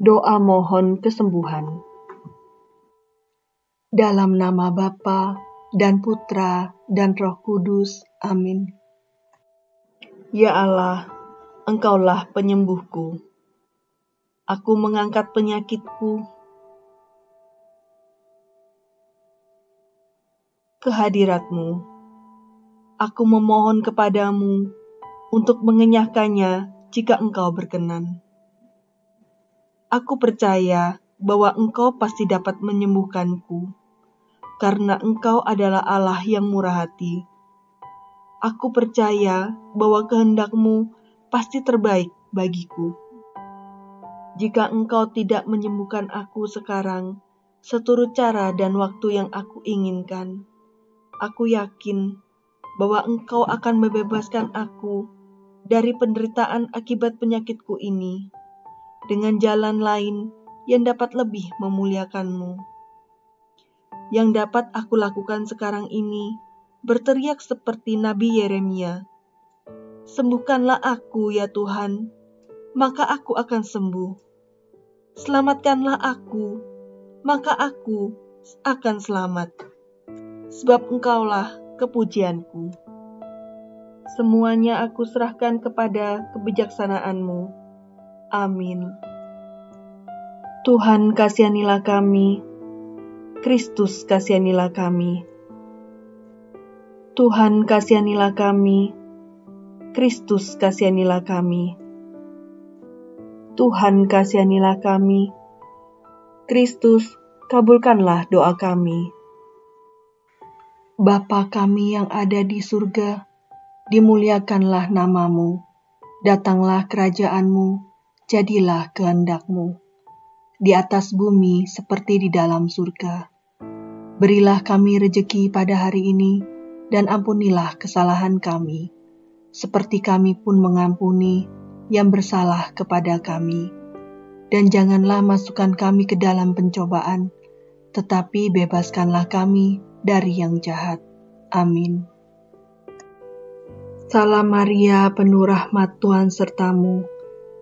Doa mohon kesembuhan. Dalam nama Bapa dan Putra dan Roh Kudus. Amin. Ya Allah, Engkaulah penyembuhku. Aku mengangkat penyakitku. Kehadiratmu, aku memohon kepadamu untuk mengenyahkannya jika engkau berkenan. Aku percaya bahwa Engkau pasti dapat menyembuhkanku, karena Engkau adalah Allah yang murah hati. Aku percaya bahwa kehendakmu pasti terbaik bagiku. Jika Engkau tidak menyembuhkan aku sekarang, seturut cara dan waktu yang aku inginkan, aku yakin bahwa Engkau akan membebaskan aku dari penderitaan akibat penyakitku ini dengan jalan lain yang dapat lebih memuliakanmu. Yang dapat aku lakukan sekarang ini, berteriak seperti Nabi Yeremia. Sembuhkanlah aku ya Tuhan, maka aku akan sembuh. Selamatkanlah aku, maka aku akan selamat. Sebab engkaulah kepujianku. Semuanya aku serahkan kepada kebijaksanaanmu Amin. Tuhan kasihanilah kami, Kristus kasihanilah kami. Tuhan kasihanilah kami, Kristus kasihanilah kami. Tuhan kasihanilah kami, Kristus kabulkanlah doa kami. Bapa kami yang ada di surga, dimuliakanlah namamu, datanglah kerajaanmu, jadilah kehendakmu, di atas bumi seperti di dalam surga. Berilah kami rejeki pada hari ini, dan ampunilah kesalahan kami, seperti kami pun mengampuni yang bersalah kepada kami. Dan janganlah masukkan kami ke dalam pencobaan, tetapi bebaskanlah kami dari yang jahat. Amin. Salam Maria, penuh rahmat Tuhan sertamu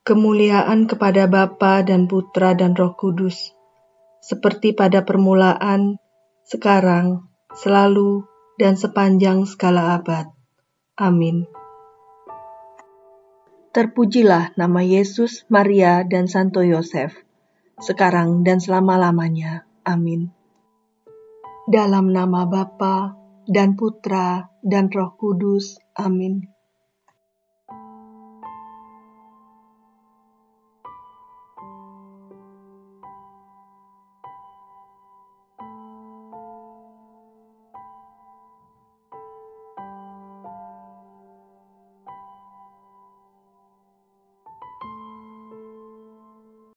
Kemuliaan kepada Bapa dan Putra dan Roh Kudus, seperti pada permulaan, sekarang, selalu, dan sepanjang segala abad. Amin. Terpujilah nama Yesus, Maria, dan Santo Yosef, sekarang dan selama-lamanya. Amin. Dalam nama Bapa dan Putra dan Roh Kudus. Amin.